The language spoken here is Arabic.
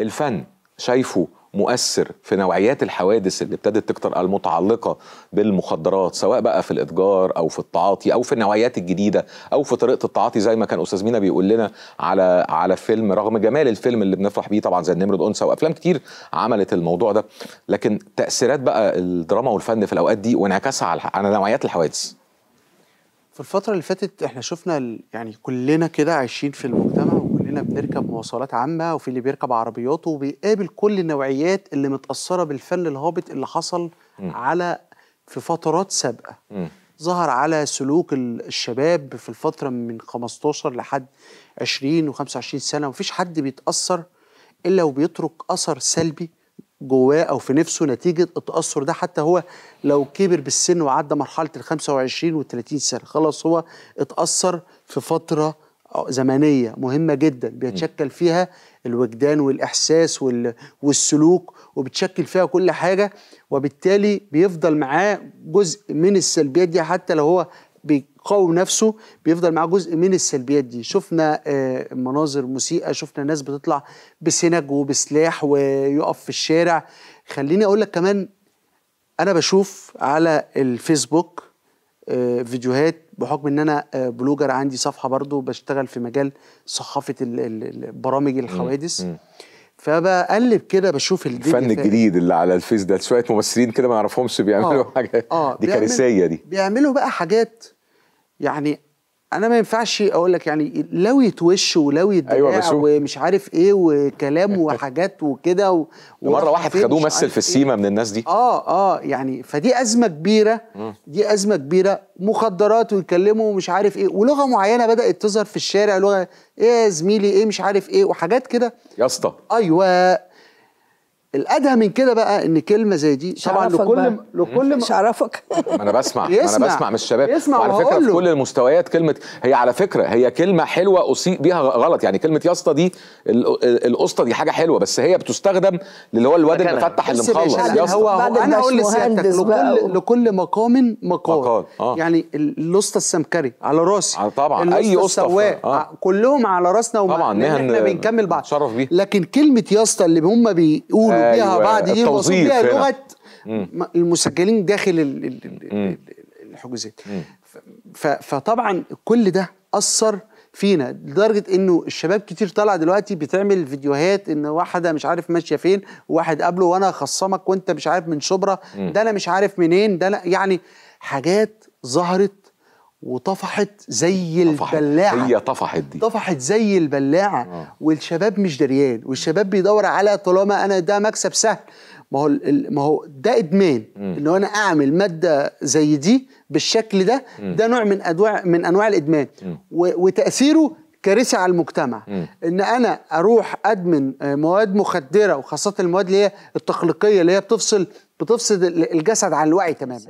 الفن شايفه مؤثر في نوعيات الحوادث اللي ابتدت تكتر المتعلقة بالمخدرات سواء بقى في الإتجار أو في التعاطي أو في النوعيات الجديدة أو في طريقة التعاطي زي ما كان أستاذ مينا بيقول لنا على على فيلم رغم جمال الفيلم اللي بنفرح بيه طبعا زي النمرد أنثى وأفلام كتير عملت الموضوع ده لكن تأثيرات بقى الدراما والفن في الأوقات دي وانعكاسها على على نوعيات الحوادث. في الفترة اللي فاتت إحنا شفنا يعني كلنا كده عايشين في المجتمع وكلنا بنركب مواصلات عامة وفي اللي بيركب عربيات وبيقابل كل النوعيات اللي متأثرة بالفن الهابط اللي حصل على في فترات سابقة. ظهر على سلوك ال- الشباب في الفترة من 15 لحد 20 و25 سنة ومفيش حد بيتأثر إلا وبيترك أثر سلبي جواه أو في نفسه نتيجة التأثر ده حتى هو لو كبر بالسن وعدى مرحلة ال 25 وال 30 سنة. خلاص هو اتأثر في فترة زمنية مهمة جدا بيتشكل فيها الوجدان والإحساس وال- والسلوك وبتشكل فيها كل حاجة وبالتالي بيفضل معاه جزء من السلبيات دي حتى لو هو بيقاوم نفسه بيفضل معاه جزء من السلبيات دي. شفنا آه، مناظر مسيئة شفنا ناس بتطلع بسنج وبسلاح ويقف في الشارع. خليني أقول لك كمان أنا بشوف على الفيسبوك فيديوهات بحكم إن أنا آه، blogger عندي صفحة برضو بشتغل في مجال صحافه برامج الحوادث. فبقلب كده بشوف الفن الجديد اللي على الفيس ده شوية ممثلين كده ما نعرفهمش بيعملوا حاجة. دي بيعمل- كارثيه دي. بيعملوا بقى حاجات يعني أنا ما ينفعش أقول لك يعني لوية وش ولوية دراع أيوة. ومش عارف إيه وكلام وحاجات وكده و... مرة واحد خدوه مثل في إيه. السيما من الناس دي. آه آه يعني فدي أزمة كبيرة دي أزمة كبيرة. مخدرات ويتكلموا ومش عارف إيه. ولغة معينة بدأت تظهر في الشارع لغة إيه يا زميلي إيه مش عارف إيه وحاجات كده. يا اسطى. أيوه. الأدهى من كده بقى إن كلمة زي دي طبعا لكل بقى. لكل مش عرفك ما أنا بسمع ما أنا يسمع. بسمع من الشباب يسمع وعلى فكرة في. كل المستويات كلمة هي على فكرة هي كلمة حلوة أسيء بيها غلط يعني كلمة يا اسطى دي ال- ال- الاسطى دي حاجة حلوة بس هي بتستخدم اللي هو الواد اللي فتح اللي مخلص يا هو اسطى هو بعد أنا أقول لسيادتك لكل و- لكل مقام مقال, مقال، آه. يعني ال- الاسطى السمكري على راسي آه، طبعاً. الأسطى أي أسطى في- السواق آه. آه. كلهم على راسنا ومع طبعاً، إحنا بنكمل بعض. لكن كلمة يا اسطى اللي هم بيقولوا بيها أيوة، بعض دي بيها. لغه المسجلين داخل ال- ال- ال- ال- الحجوزات. فطبعا كل ده أثر فينا لدرجة إنه الشباب كتير طالع دلوقتي بتعمل فيديوهات إن واحدة مش عارف ماشية فين وواحد قابله وأنا خصمك وأنت مش عارف من شبرا ده أنا مش عارف منين ده أنا يعني حاجات ظهرت وطفحت زي طفحت. البلاعة. هي طفحت دي. طفحت زي البلاعة. آه. والشباب مش دريان. والشباب بيدور على طالما أنا ده مكسب سهل. ما هو ما هو ده إدمان. إن أنا أعمل مادة زي دي بالشكل ده ده نوع من انواع من أنواع الإدمان. وتأثيره كارثه على المجتمع. إن أنا أروح أدمن آه، مواد مخدرة وخاصة المواد اللي هي التخليقيه اللي هي بتفصل بتفصل الجسد عن الوعي تماما.